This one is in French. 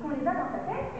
qu'on les a dans ta tête,